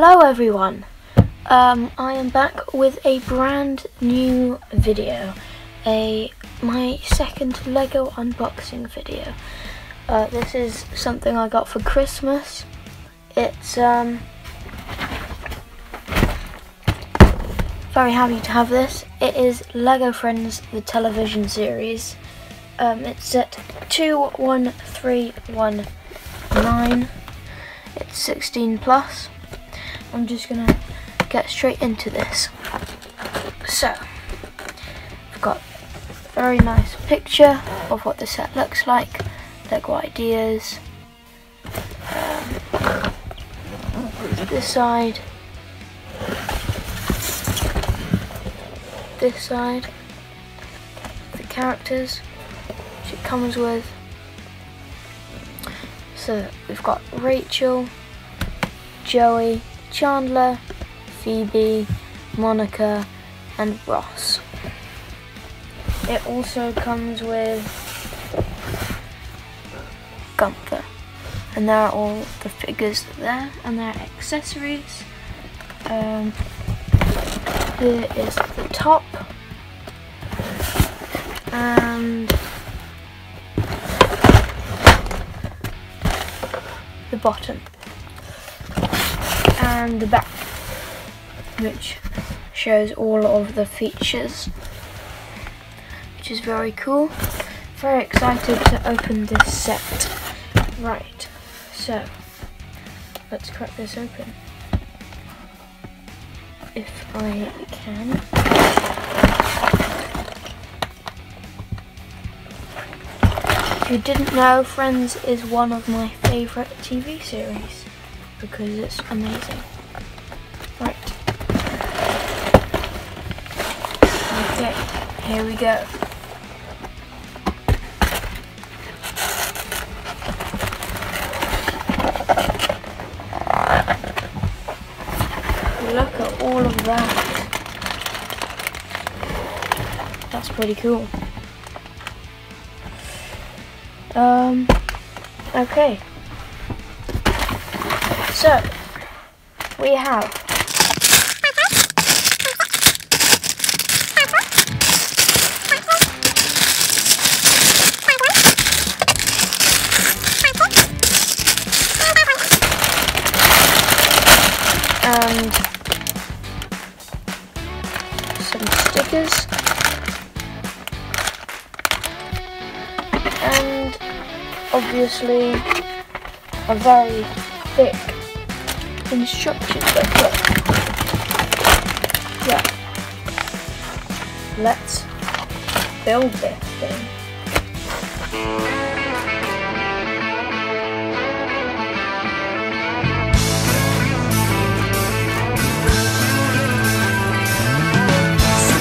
Hello everyone, um, I am back with a brand new video, a my second Lego unboxing video. Uh, this is something I got for Christmas. It's um, very happy to have this. It is Lego Friends the television series. Um, it's at 21319. It's 16 plus. I'm just gonna get straight into this. So, I've got a very nice picture of what the set looks like, Lego ideas. Um, this side, this side, the characters which it comes with. So we've got Rachel, Joey, Chandler, Phoebe, Monica, and Ross. It also comes with Gunther. And there are all the figures there and their accessories. Um, here is the top. And the bottom and the back which shows all of the features which is very cool. Very excited to open this set. Right so let's crack this open. If I can. If you didn't know, Friends is one of my favourite TV series because it's amazing. Right. Okay, here we go. Look at all of that. That's pretty cool. Um, okay. So, we have. And some stickers. And obviously a very thick instruction booklet. Yeah. Let's build this thing.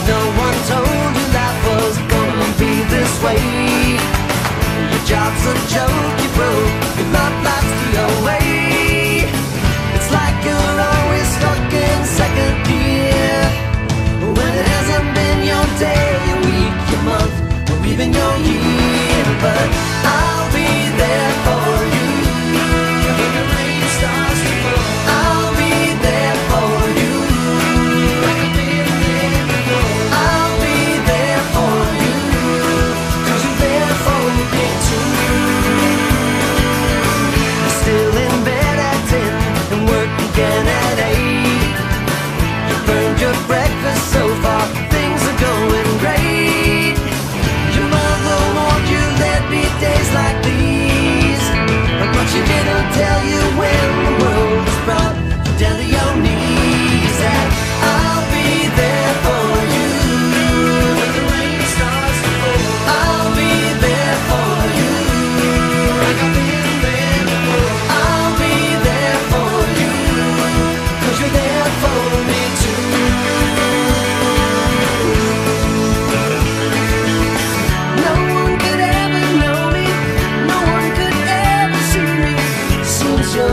No one told you life was gonna be this way. Your job's a joke, you broke.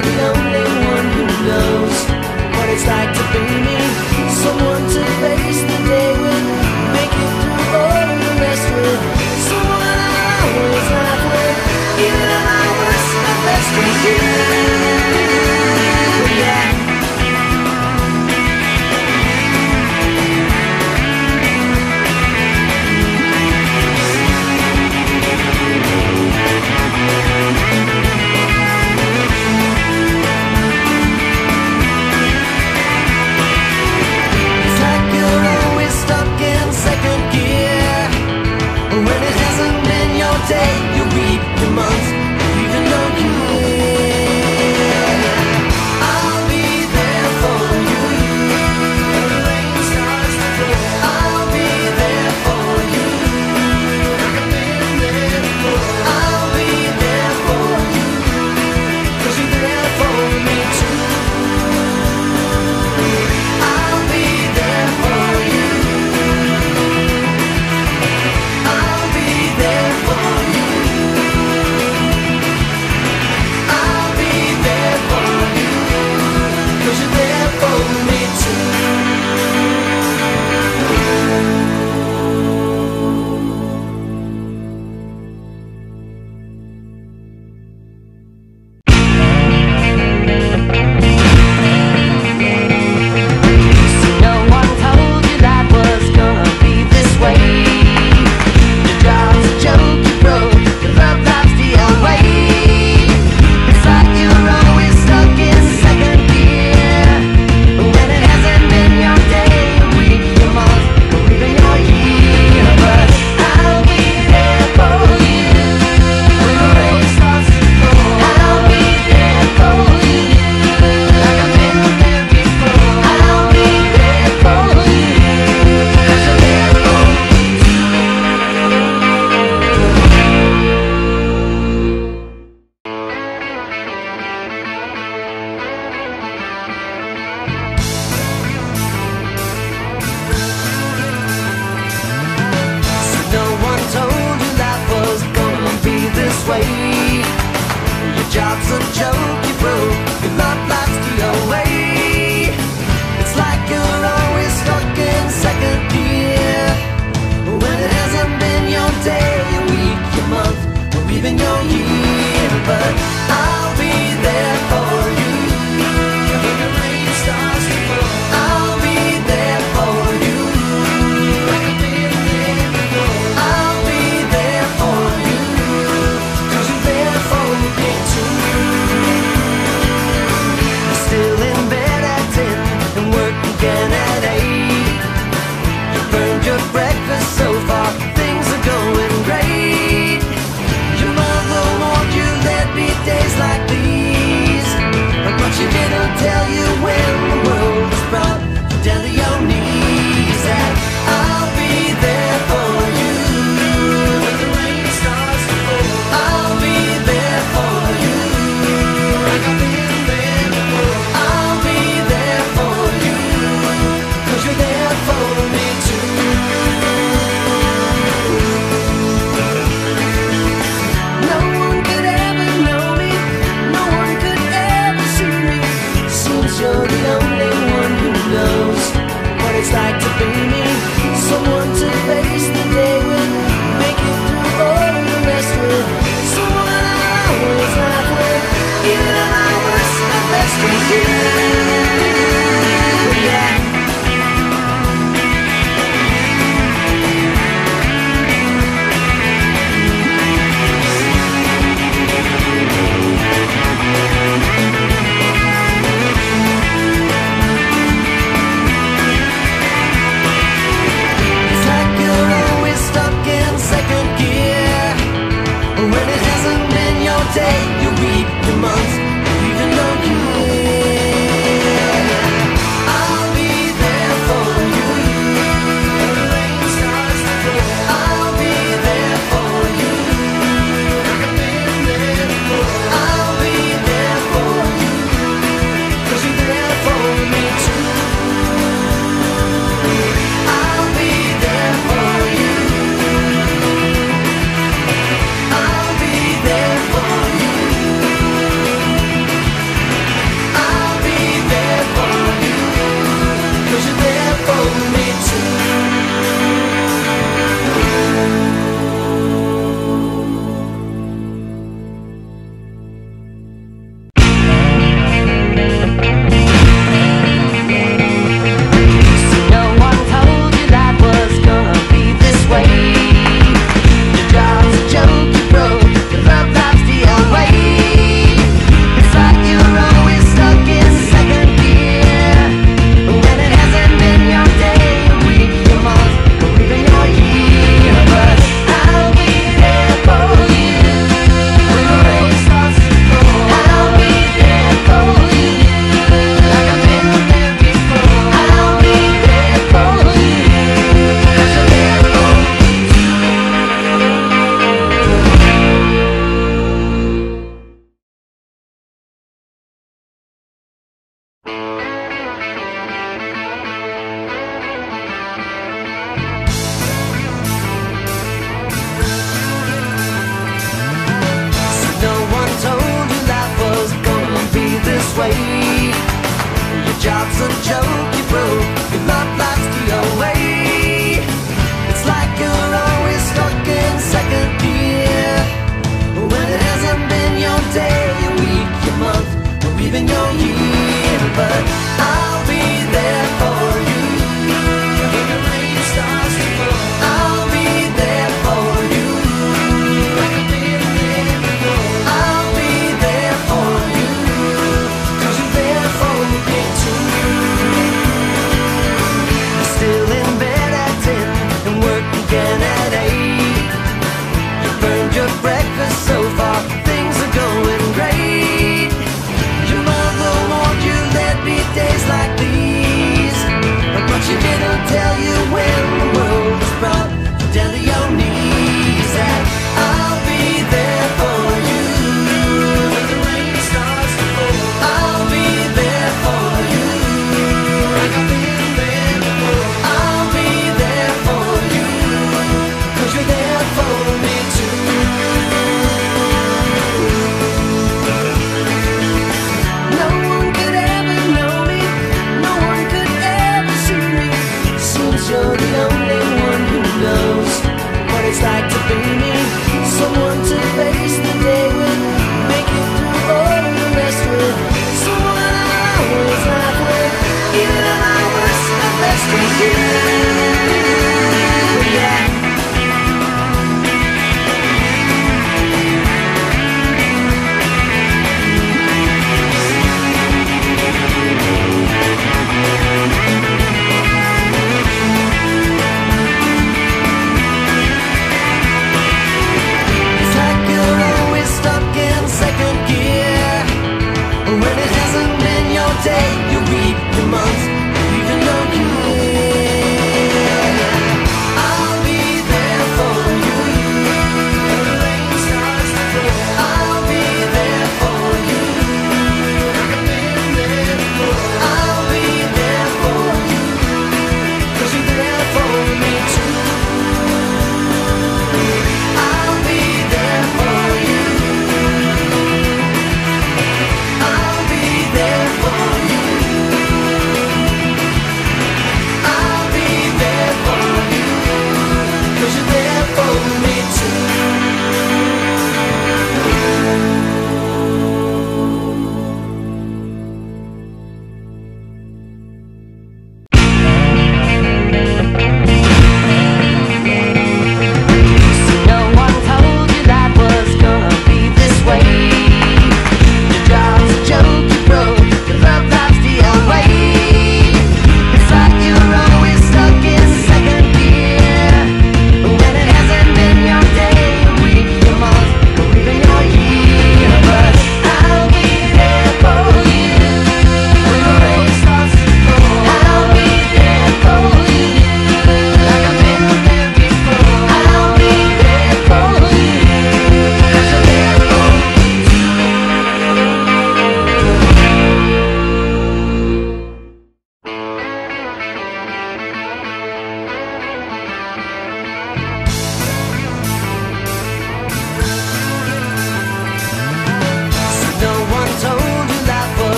the only one who knows what it's like to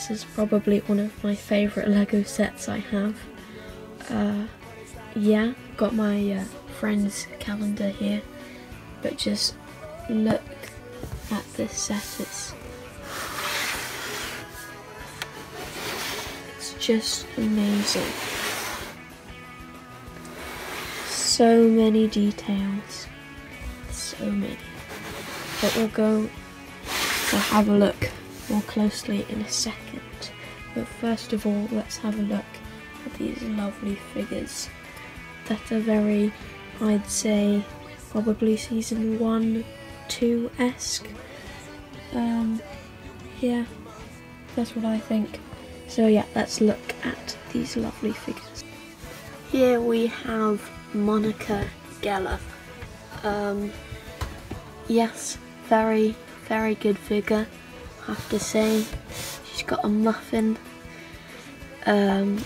this is probably one of my favourite Lego sets I have. Uh, yeah, got my uh, friend's calendar here, but just look at this set. It's, it's just amazing. So many details. So many. But we'll go to have a look more closely in a second. But first of all, let's have a look at these lovely figures that are very, I'd say, probably season one, two esque. Um, yeah, that's what I think. So yeah, let's look at these lovely figures. Here we have Monica Geller. Um, yes, very, very good figure, have to say. She's got a muffin. Um,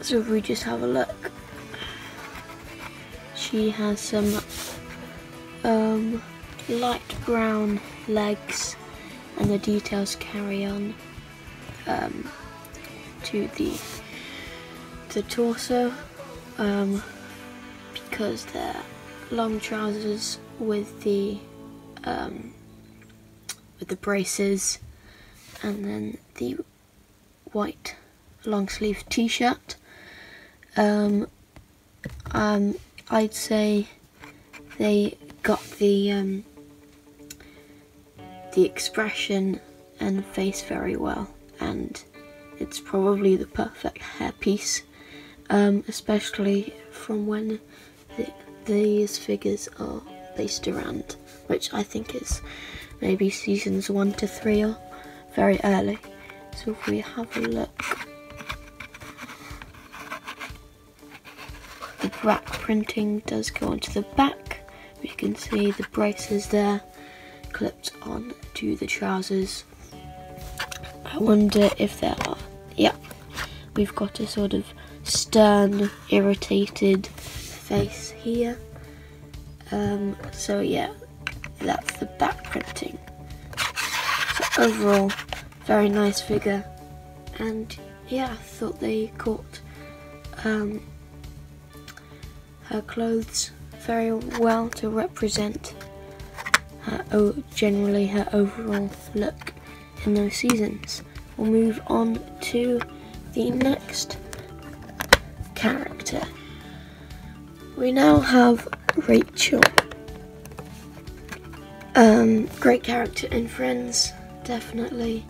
so if we just have a look, she has some um, light brown legs and the details carry on um, to the the torso um, because they're long trousers with the um, with the braces and then the white long sleeve t-shirt. Um, um, I'd say they got the um, the expression and face very well and it's probably the perfect hairpiece um, especially from when the, these figures are based around which I think is maybe seasons 1 to 3 or very early. So if we have a look. The black printing does go onto the back. We can see the braces there clipped on to the trousers. I wonder if there are yeah we've got a sort of stern irritated face here. Um, so yeah that's the back printing so overall very nice figure and yeah I thought they caught um, her clothes very well to represent her, generally her overall look in those seasons. We'll move on to the next character. We now have Rachel. Um, great character in Friends, definitely.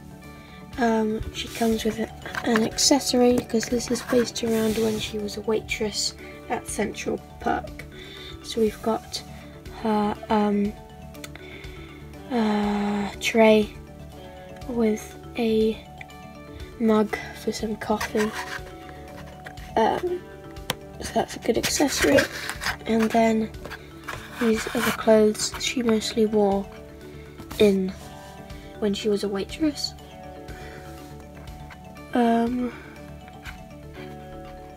Um, she comes with an accessory because this is based around when she was a waitress at Central Perk. So we've got her um, uh, tray with a mug for some coffee. Um, so that's a good accessory. And then these are the clothes she mostly wore in when she was a waitress. Um,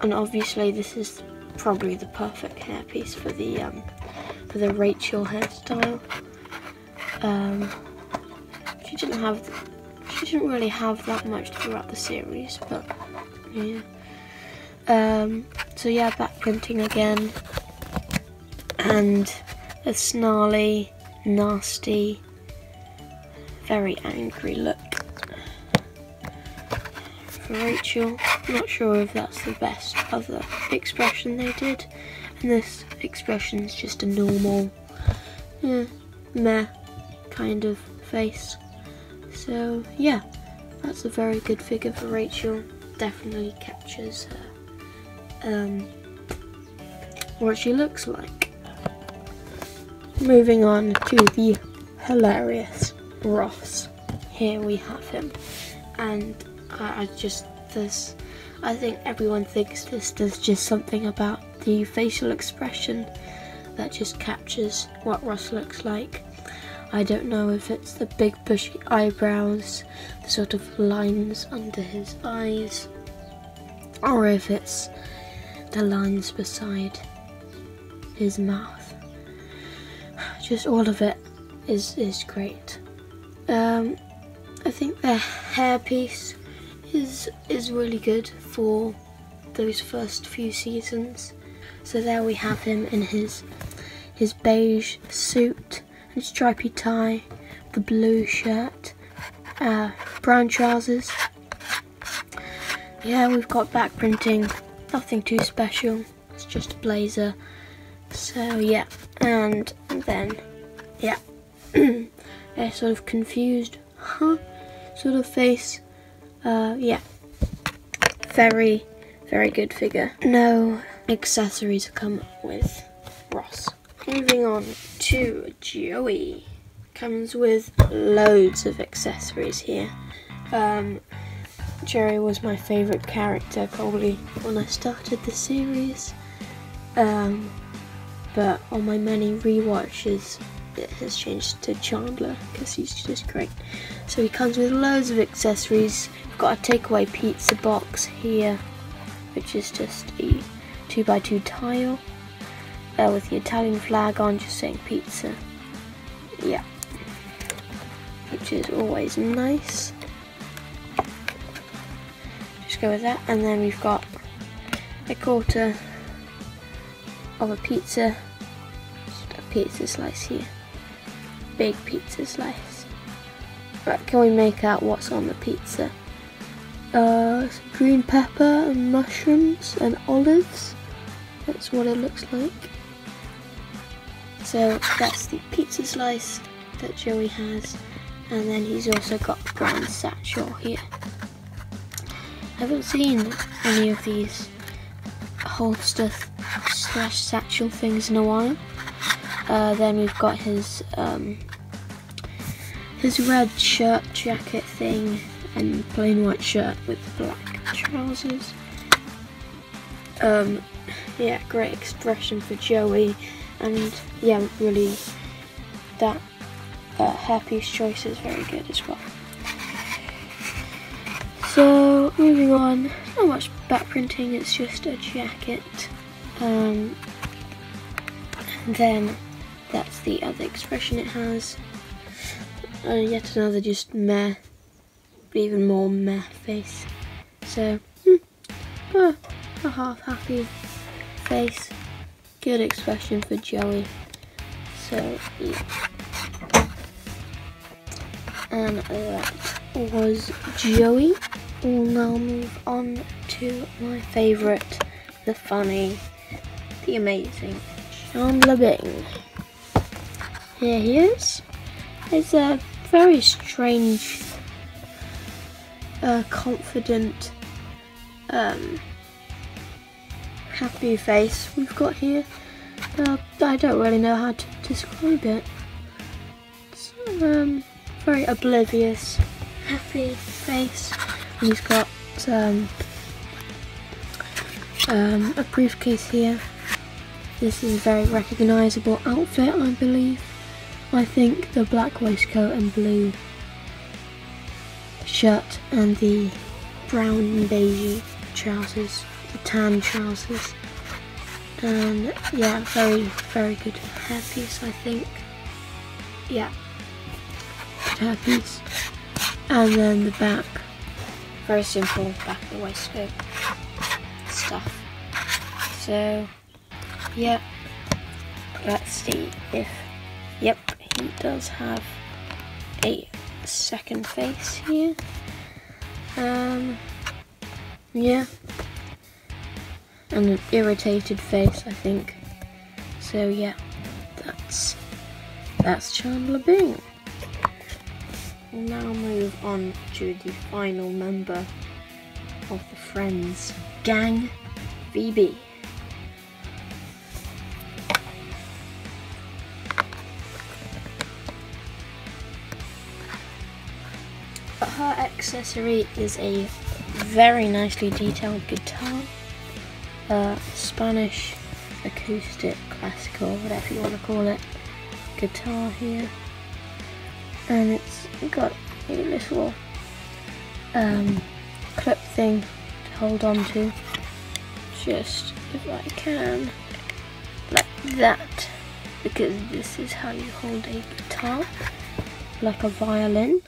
and obviously this is probably the perfect hairpiece for the um, for the Rachel hairstyle. Um, she didn't have she didn't really have that much throughout the series, but yeah. Um, so yeah, back printing again, and a snarly, nasty, very angry look for Rachel. Not sure if that's the best other expression they did. And this expression is just a normal, yeah, meh kind of face. So yeah, that's a very good figure for Rachel. Definitely captures her, um, what she looks like. Moving on to the hilarious Ross. Here we have him, and I, I just this. I think everyone thinks this. There's just something about the facial expression that just captures what Ross looks like. I don't know if it's the big bushy eyebrows, the sort of lines under his eyes, or if it's the lines beside his mouth. Just all of it is is great. Um, I think the hairpiece is is really good for those first few seasons. So there we have him in his his beige suit and stripy tie, the blue shirt, uh, brown trousers. Yeah, we've got back printing, nothing too special. It's just a blazer. So yeah, and then yeah, a sort of confused, huh, sort of face. Uh, yeah, very, very good figure. No accessories come with Ross. Moving on to Joey. Comes with loads of accessories here. Um, Jerry was my favourite character probably when I started the series. Um, but on my many rewatches, it has changed to Chandler because he's just great. So he comes with loads of accessories. We've got a takeaway pizza box here, which is just a 2x2 tile uh, with the Italian flag on, just saying pizza. Yeah, which is always nice. Just go with that, and then we've got a quarter of a pizza, just a pizza slice here, big pizza slice. Right, can we make out what's on the pizza? Uh, green pepper and mushrooms and olives. That's what it looks like. So that's the pizza slice that Joey has, and then he's also got the grand satchel here. I haven't seen any of these holster slash satchel things in a while. Uh, then we've got his um, his red shirt jacket thing and plain white shirt with black trousers. Um, yeah, great expression for Joey, and yeah, really that uh, hairpiece choice is very good as well. So moving on, not much back printing, it's just a jacket. Um, then that's the other expression it has. Uh, yet another just meh, even more meh face. So, hmm, uh, a half happy face. Good expression for Joey. So, yeah. And that was Joey. We'll now move on to my favourite, the funny, the amazing Chandler Bing. Here he is. It's a very strange, uh, confident, um, happy face we've got here. Uh, I don't really know how to describe it. It's, um, very oblivious, happy face. And he's got um, um, a briefcase here. This is a very recognisable outfit, I believe. I think the black waistcoat and blue shirt and the brown and beige trousers, the tan trousers. And yeah, very, very good hairpiece, I think. Yeah, good hairpiece. And then the back, very simple back of the waistcoat stuff. So, yeah, let's see if, yep, he does have a second face here. Um, yeah, and an irritated face, I think. So yeah, that's that's Chandler Bing. We'll now move on to the final member of the Friends gang, Phoebe. Accessory is a very nicely detailed guitar, Spanish acoustic, classical, whatever you want to call it, guitar here, and it's got a little um, clip thing to hold on to. Just if I can, like that, because this is how you hold a guitar. like a violin.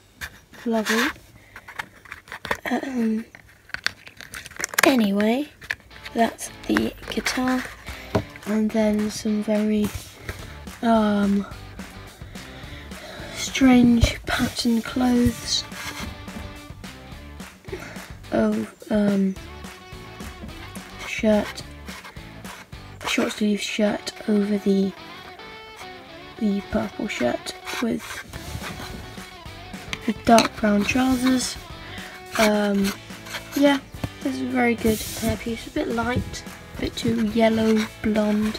Lovely. Um, anyway, that's the guitar, and then some very um, strange pattern clothes. Oh, um, shirt, short sleeve shirt over the the purple shirt with the dark brown trousers. Um, yeah, this is a very good hairpiece. A bit light, a bit too yellow blonde,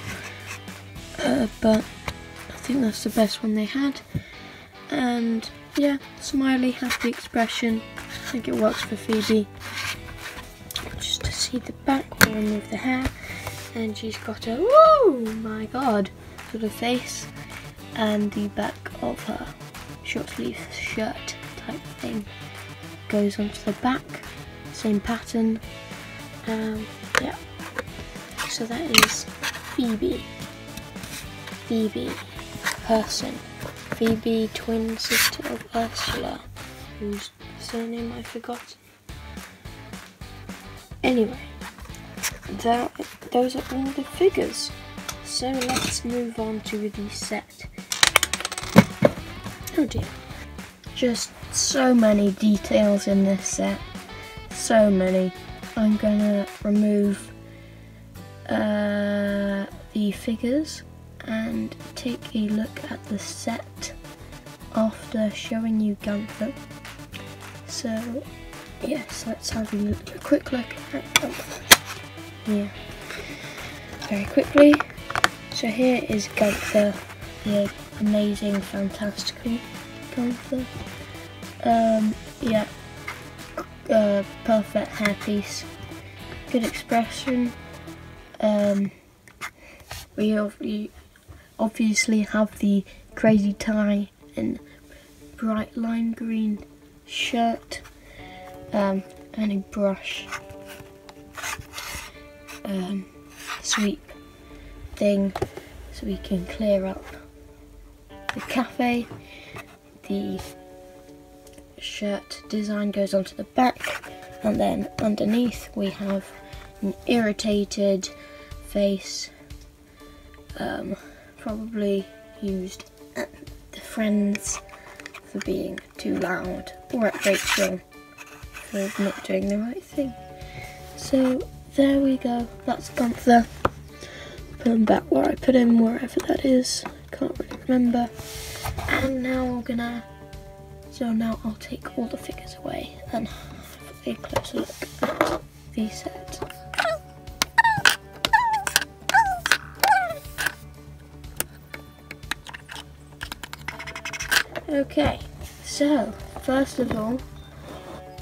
uh, but I think that's the best one they had. And yeah, smiley, happy expression. I think it works for Phoebe. Just to see the back, we'll remove the hair. And she's got a, oh my god, sort of face. And the back of her short sleeve shirt type thing goes onto the back. Same pattern. Um, yeah. So that is Phoebe. Phoebe, person. Phoebe, twin sister of Ursula, whose surname I forgot. Anyway, there, those are all the figures. So let's move on to the set. Oh dear. Just so many details in this set. So many. I'm gonna remove uh, the figures and take a look at the set after showing you Gunther. So, yes, let's have a, look, a quick look at Gunther. Yeah, very quickly. So here is Gunther, the amazing, fantastical Um, yeah, uh, perfect hairpiece, good expression. Um, we, we obviously have the crazy tie and bright lime green shirt um, and a brush. Um, sweep thing so we can clear up the cafe the shirt design goes onto the back and then underneath we have an irritated face um, probably used at the friends for being too loud or at Rachel for not doing the right thing. So there we go, that's Gunther. Put him back where I put him, wherever that is. I can't really remember. And now we're gonna, so now I'll take all the figures away and have a closer look at the set. Okay, so first of all,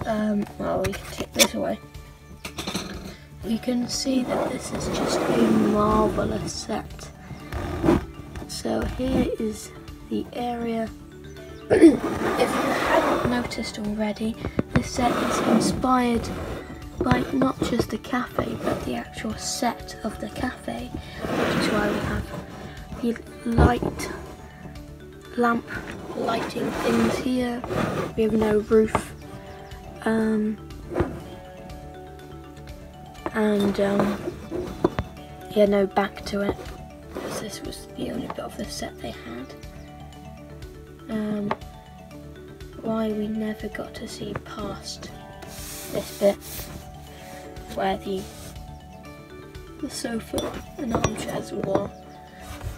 um, well, we can take this away. You can see that this is just a marvelous set. So here is the area. if you haven't noticed already, this set is inspired by not just the cafe, but the actual set of the cafe, which is why we have the light lamp lighting things here. We have no roof. Um, and um, yeah, no back to it. Because this was the only bit of the set they had. Um, why we never got to see past this bit where the the sofa and armchairs were.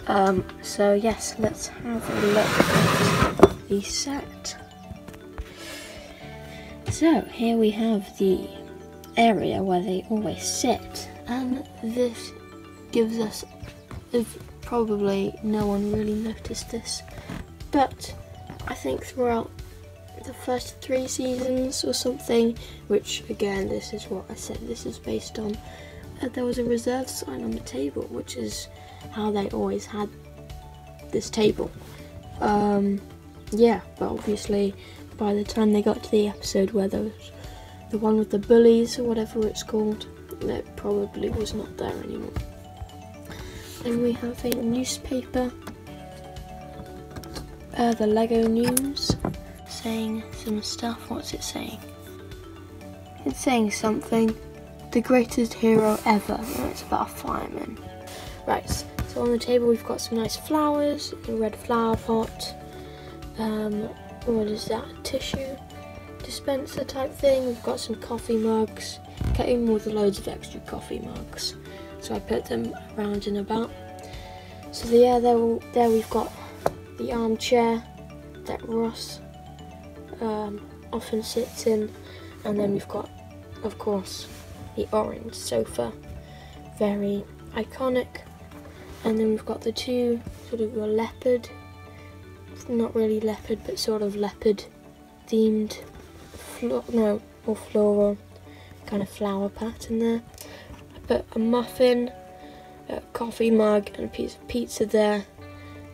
Um, so yes, let's have a look at the set. So here we have the area where they always sit, and this gives us, if probably no one really noticed this, but I think throughout the first three seasons or something, which again, this is what I said, this is based on, uh, there was a reserve sign on the table, which is how they always had this table. Um, yeah, but obviously by the time they got to the episode where there was the one with the bullies or whatever it's called, it probably was not there anymore. Then we have a newspaper uh, the Lego news saying some stuff. What's it saying? It's saying something. The greatest hero ever. It's about a fireman. Right, so on the table we've got some nice flowers, a red flower pot. Um, what is that? Tissue dispenser type thing. We've got some coffee mugs. Came with loads of extra coffee mugs. So I put them around and about. So yeah, there, there we've got the armchair that Ross um, often sits in, and then we've got, of course, the orange sofa, very iconic. And then we've got the two sort of leopard, not really leopard, but sort of leopard themed, no, or floral kind of flower pattern there. I put a muffin, a coffee mug, and a piece of pizza there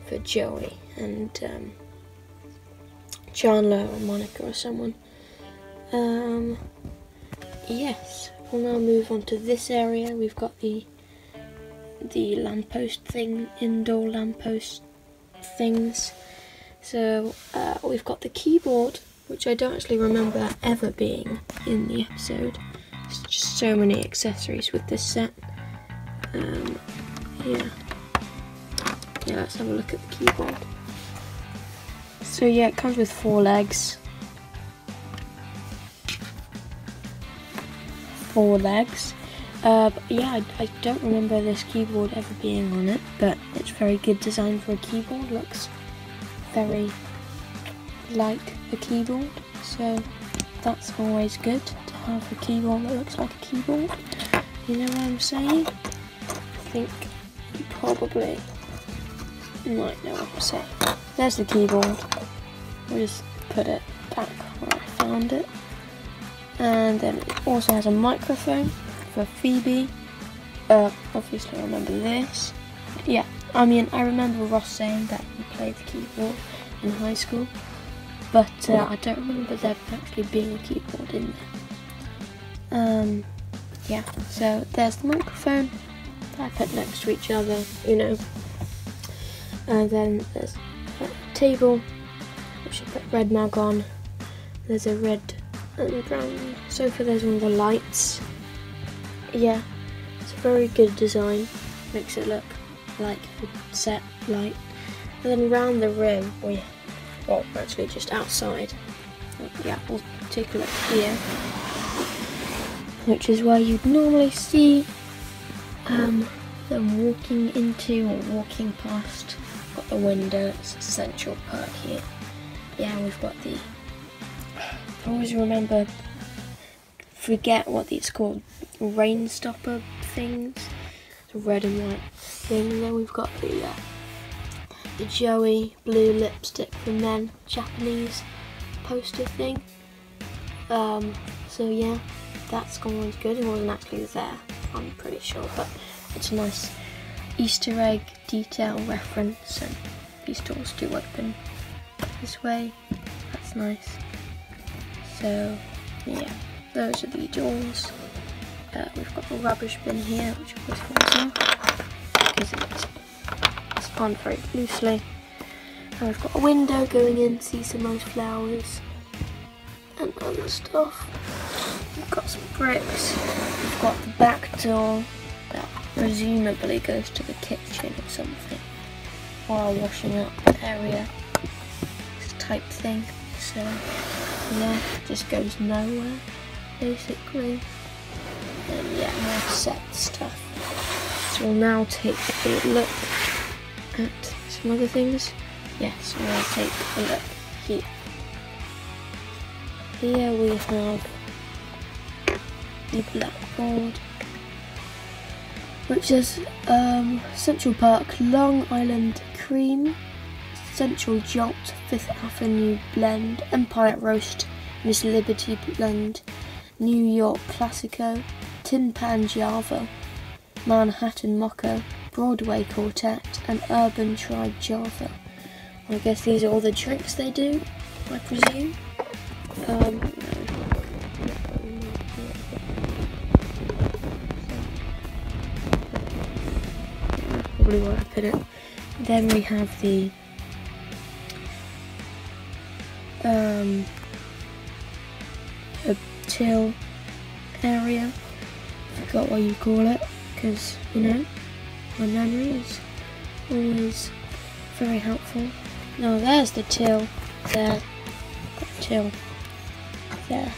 for Joey and um, Chandler or Monica or someone. Um, yes, we'll now move on to this area. We've got the the lamppost thing, indoor lamppost things. So uh, we've got the keyboard, which I don't actually remember ever being in the episode. There's just so many accessories with this set. Um, yeah. Yeah, let's have a look at the keyboard. So yeah, it comes with four legs. Four legs. Uh, yeah, I, I don't remember this keyboard ever being on it, but it's very good design for a keyboard. Looks very like a keyboard, so that's always good to have a keyboard that looks like a keyboard. You know what I'm saying? I think probably might know what I'm saying. There's the keyboard. We'll just put it back where I found it. And then it also has a microphone for Phoebe. Uh, obviously I remember this. Yeah, I mean, I remember Ross saying that he played the keyboard in high school, but uh, I don't remember there actually being a keyboard in there. Um, yeah, so there's the microphone that I put next to each other, you know. And then there's a table, which I put red mug on. There's a red and brown sofa, there's one of the lights. Yeah, it's a very good design. Makes it look like a set light. And then around the room, we, well, actually just outside. Yeah, we'll take a look here, which is where you'd normally see um, them walking into or walking past. Got the window, it's Central Perk here. Yeah, we've got the. Always remember, forget what these called, rain stopper things. The red and white thing. And then we've got the uh, the Joey blue lipstick for men Japanese poster thing. Um, so yeah, that's always good. It wasn't actually there, I'm pretty sure, but it's nice Easter egg detail reference, and these doors do open this way. That's nice. So yeah, those are the doors. Uh, we've got a rubbish bin here, which of course falls in because it's, it's on very loosely. And we've got a window going in, see some nice flowers and other stuff. We've got some bricks. We've got the back door presumably goes to the kitchen or something, or washing up area type thing. So yeah, just goes nowhere basically. And yeah, more set stuff. So we'll now take a look at some other things. Yes, we'll take a look here. Here we have the blackboard, which says um, Central Perk, Long Island Cream, Central Jolt, Fifth Avenue Blend, Empire Roast, Miss Liberty Blend, New York Classico, Tin Pan Java, Manhattan Mocha, Broadway Quartet, and Urban Tribe Java. I guess these are all the drinks they do, I presume. Um, probably where I put it. Then we have the um, a till area. Forgot what you call it, because you know my memory is always very helpful. Now there's the till there, till there,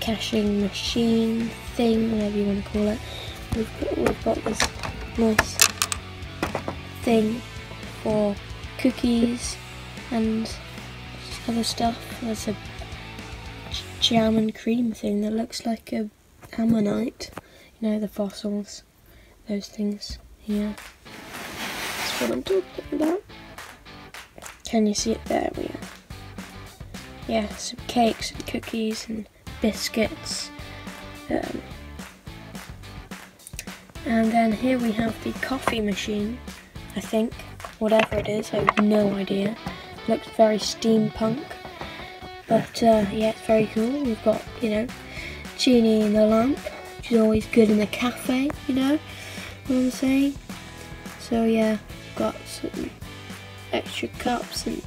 caching machine thing, whatever you want to call it. We've got, we've got this nice thing for cookies and other stuff. There's a jam and cream thing that looks like a ammonite. You know, the fossils, those things. Yeah. That's what I'm talking about. Can you see it there? We are. Yeah, some cakes and cookies and biscuits. Um, and then here we have the coffee machine, I think. Whatever it is, I have no idea. Looks very steampunk. But uh, yeah, it's very cool. We've got, you know, genie in the lamp, which is always good in the cafe, you know what I'm saying? So yeah, got some extra cups and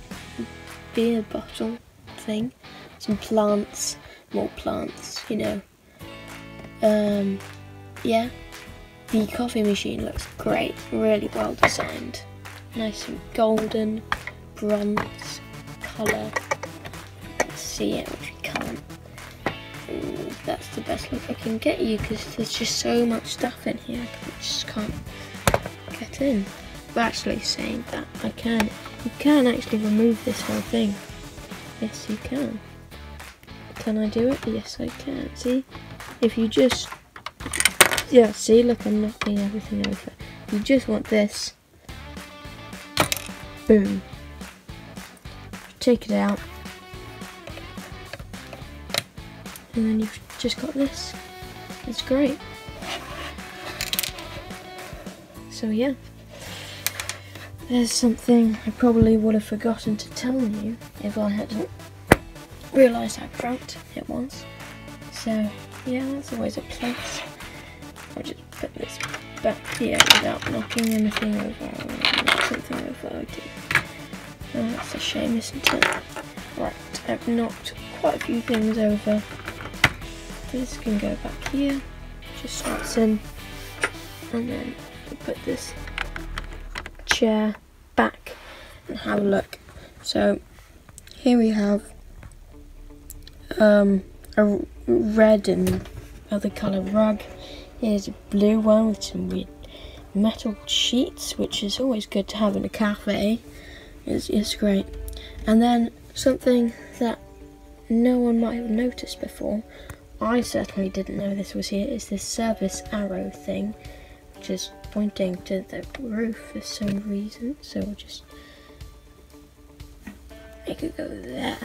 beer bottle thing. Some plants, more plants, you know. Um, yeah, the coffee machine looks great, really well designed. Nice and golden, bronze colour. Let's see it, which we can't. Mm, that's the best look I can get you because there's just so much stuff in here. I just can't get in. But actually, saying that, I can. You can actually remove this whole thing. Yes, you can. Can I do it? Yes, I can. See? If you just. Yeah, see? Look, I'm knocking everything over. You just want this. Boom. Take it out. And then you've just got this. It's great. So, yeah. There's something I probably would have forgotten to tell you if I hadn't realised how cramped it was. So, yeah, that's always a plus. I'll just put this back here without knocking anything over. Knock something over. Okay. Oh, that's a shame, isn't it? Right, I've knocked quite a few things over. This can go back here. Just slots in. And then we'll put this chair back and have a look. So here we have um, a red and other colour rug. A blue one with some weird metal sheets, which is always good to have in a cafe. It's, it's great. And then something that no one might have noticed before, I certainly didn't know this was here, is this service arrow thing, which is pointing to the roof for some reason. So we'll just make it go there.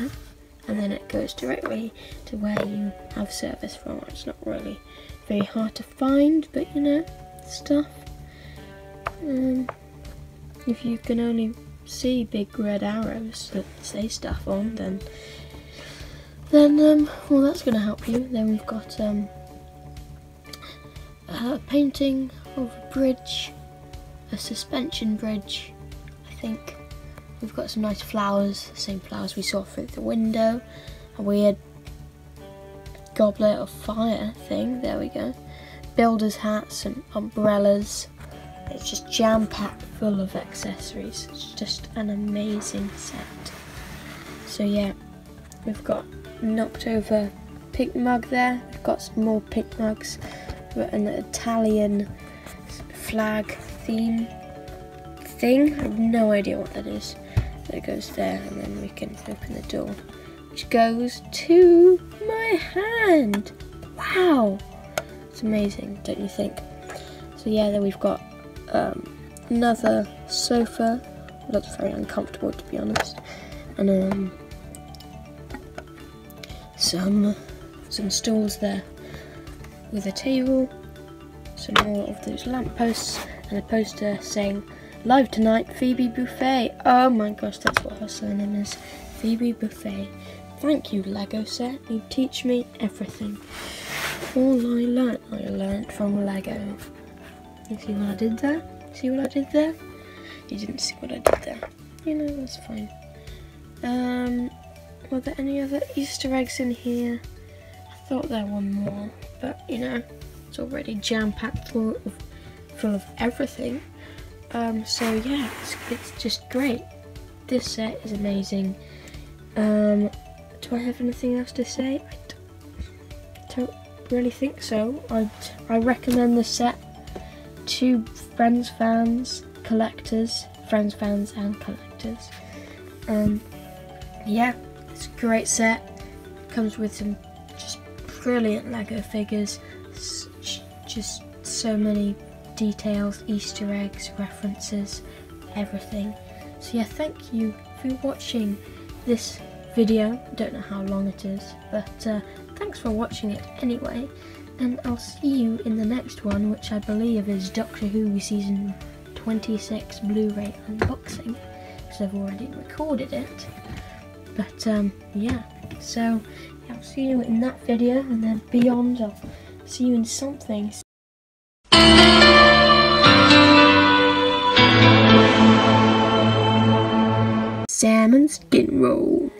And then it goes directly to where you have service from. It's not really very hard to find, but you know, stuff. Um, if you can only see big red arrows that say stuff on, then then um, well that's going to help you. Then we've got um, a painting of a bridge, a suspension bridge, I think. We've got some nice flowers, the same flowers we saw through the window. A weird goblet of fire thing, there we go. Builder's hats and umbrellas. It's just jam packed full of accessories. It's just an amazing set. So yeah, we've got knocked over pink mug there. We've got some more pink mugs. We've got an Italian flag theme thing. I have no idea what that is. That goes there, and then we can open the door, which goes to my hand. Wow, it's amazing, don't you think? So yeah, then we've got um, another sofa. Looks very uncomfortable to be honest, and um, some some stools there with a table, some more of those lampposts, and a poster saying Live tonight, Phoebe Buffay. Oh my gosh, that's what her surname is. Phoebe Buffay. Thank you, Lego set. You teach me everything. All I learnt, I learnt from Lego. You see what I did there? See what I did there? You didn't see what I did there. You know, that's fine. Um, were there any other Easter eggs in here? I thought there were more, but you know, it's already jam-packed full of, full of everything. Um, so yeah, it's, it's just great. This set is amazing. Um, do I have anything else to say? I don't really think so. I'd, I recommend this set to friends, fans, collectors, friends, fans, and collectors. Um, yeah, it's a great set. Comes with some just brilliant Lego figures. Just so many details, Easter eggs, references, everything. So yeah, thank you for watching this video. Don't know how long it is, but uh, thanks for watching it anyway. And I'll see you in the next one, which I believe is Doctor Who Season 26 Blu-ray unboxing, because I've already recorded it. But um, yeah, so yeah, I'll see you in that video, and then beyond, I'll see you in something. Salmon skin roll.